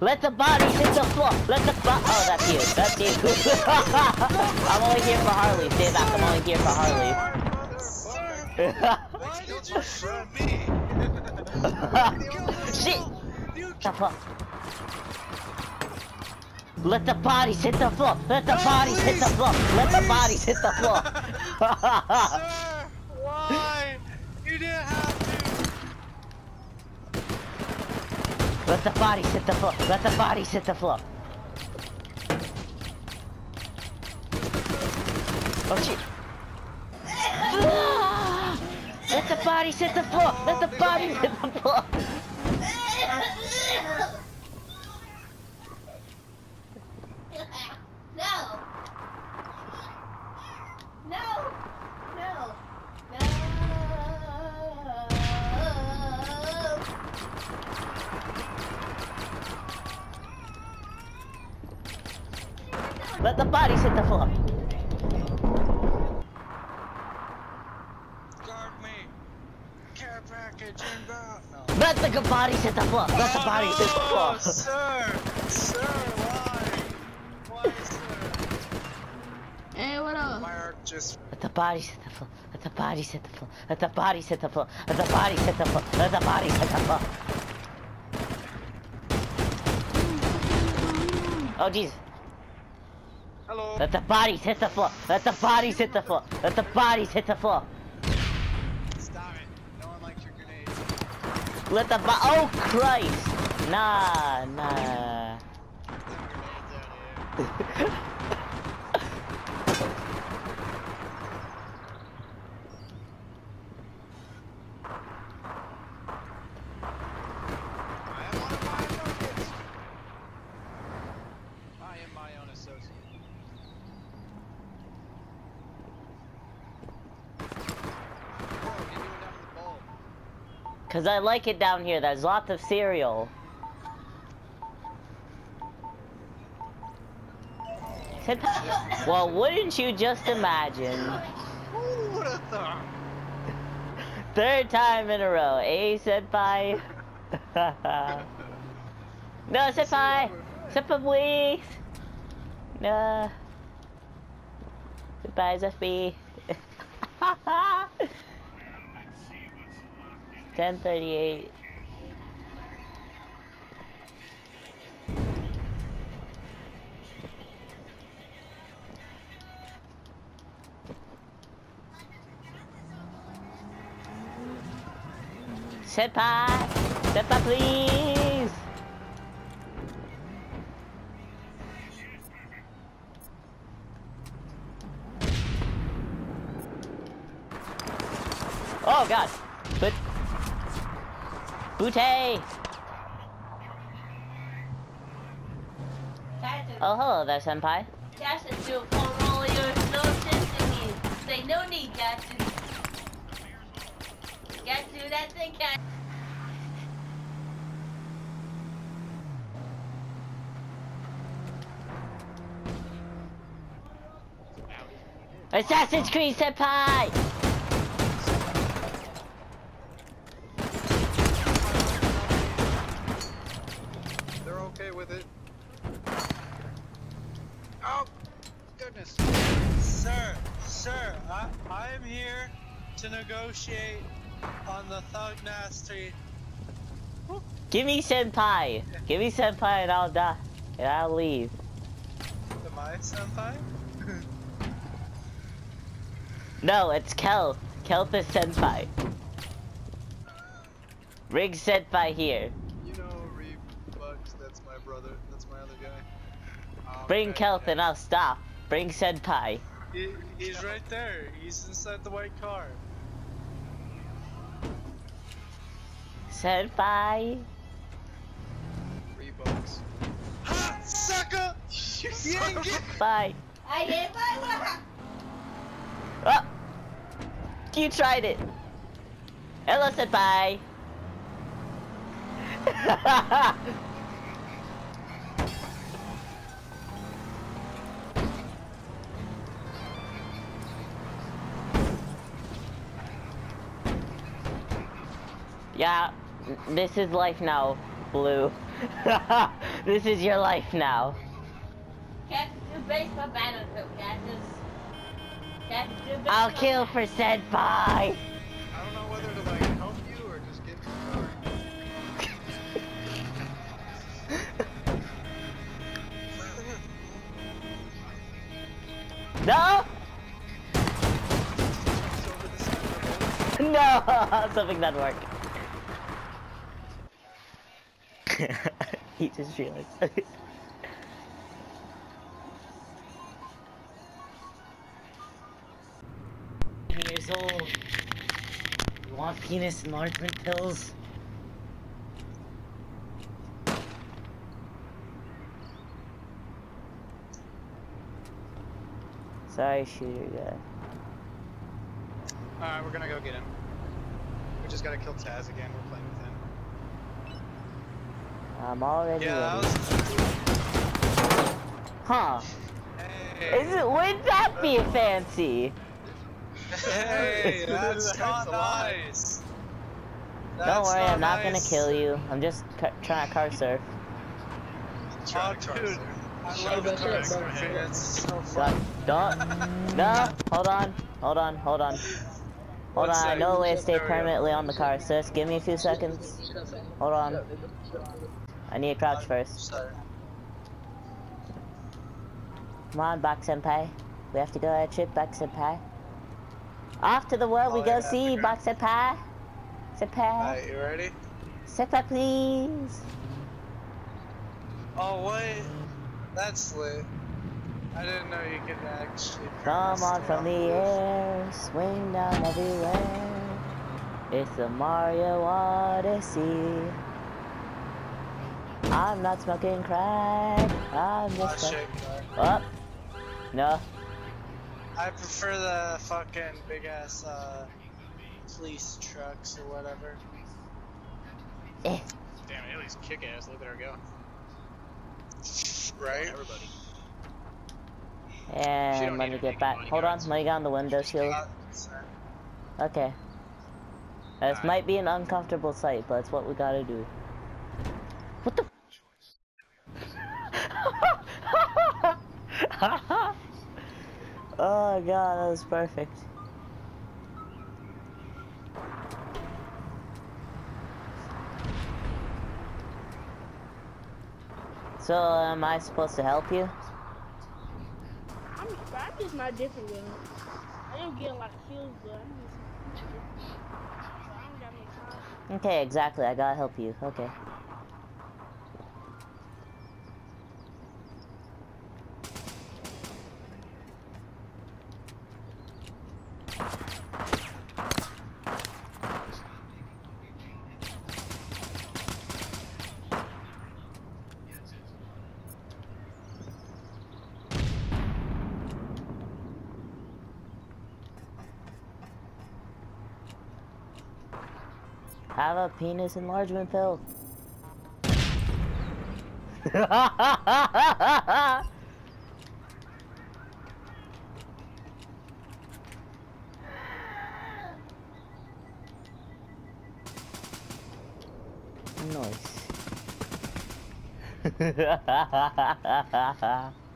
Let the bodies hit the floor. Let the bo- Oh, that's you. That's you. I'm only here for Harley. Stay back. I'm only here for Harley. Why did you shoot me? Shit. The fuck? Let the bodies hit the floor. Let the No, bodies hit the floor. Let the bodies hit the floor. Sir, why? You didn't have to. Let the bodies hit the floor. Let the bodies hit the floor. Oh shit. Let the bodies hit the floor. Let the bodies hit the floor. Let the bodies hit the floor. Guard me. Care package inbound. No. Let the bodies hit the floor. Let the Oh, bodies hit the no, floor. Sir, sir, why? Why, sir? Hey, what up? My heart just. Let the bodies hit the floor. Let the bodies hit the floor. Let the bodies hit the floor. Let the bodies hit the floor. Let the bodies hit the floor. Oh jeez. Hello. Let the bodies hit the floor. Let the bodies hit the floor. Let the bodies hit the floor. Stop it. No one likes your grenades. Let the bo- Oh Christ. Nah, nah. No grenades out here. I am one of my associates. I am my own associate. Whoa, what are you doing down in the bowl? Cause I like it down here. There's lots of cereal. Well, wouldn't you just imagine? Who would have thought? Third time in a row. A senpai. no, senpai. Senpai, please. No. Just me. 1038. Senpai! Senpai, please! Oh god! But... Butte! Oh, hello there, Senpai. That's a do for all your notions thingy. Say no need, Gatsu. Gatsu, that's a cat. Assassin's Creed Senpai! They're okay with it. Oh, goodness. Sir, sir, I, I am here to negotiate on the Thug Nasty. Give me Senpai! Give me Senpai and I'll die. And I'll leave. Am I senpai? No, it's Kel. Kelp is Senpai. Rig Senpai here. You know, Reeve Bugs, that's my brother. That's my other guy. Um, Bring Kelp and I'll stop. Bring Senpai. He, he's right there. He's inside the white car. Senpai? Rebugs. Ha! Sucker! You ain't get Bye. I did my work. Oh! You tried it. Hello, Senpai. yeah, this is life now, Blue. This is your life now. Can't do baseball battlefield, Candace. Can't do baseball. I'll kill for senpai. I don't know whether to like help you or just get to. No! Jumps over the side of the road. No! Something that work. he just realized. years old. You want penis enlargement pills? Sorry, shooter guy. Alright, we're gonna go get him. We just gotta kill Taz again. We're playing with him. I'm already Yeah, ready. was. Huh. Hey, Is it, would that be fancy? hey, that's That's not a lot. nice. Don't That's worry, I'm not gonna kill you. I'm just ca- trying to car surf. Oh, car dude. I love up, car surfing. It's so Don't, fun. don't, no, hold on, hold on, hold on. Hold One on, I second. know a way to stay There we go. permanently on the car, so just give me a few seconds. Hold on, I need to crouch first. Sorry. Come on, Bak Senpai. We have to go on a trip, Bak Senpai. Off to the world we Oh, go yeah, see. Bak Senpai. Senpai. Alright, you ready? Senpai, please. Oh, wait. That's lit. I didn't know you could actually. Come on from the air, swing down everywhere. It's the Mario Odyssey. I'm not smoking crack. I'm just. shit, car. Up. No. I prefer the fucking big ass uh, police trucks or whatever. Eh. Damn, Haley's kick ass. Look at her go. Right? Everybody. And don't let me get back. money, Hold on, guys. let me get on the window shield. Okay. This Alright. might be an uncomfortable sight, but it's what we gotta do. What the? Oh god, that was perfect. So, am I supposed to help you? I'm, I'm just not different than I don't get a lot of kills, but I'm just. I don't got no time. Okay, exactly. I gotta help you. Okay. Have a penis enlargement pill. nice.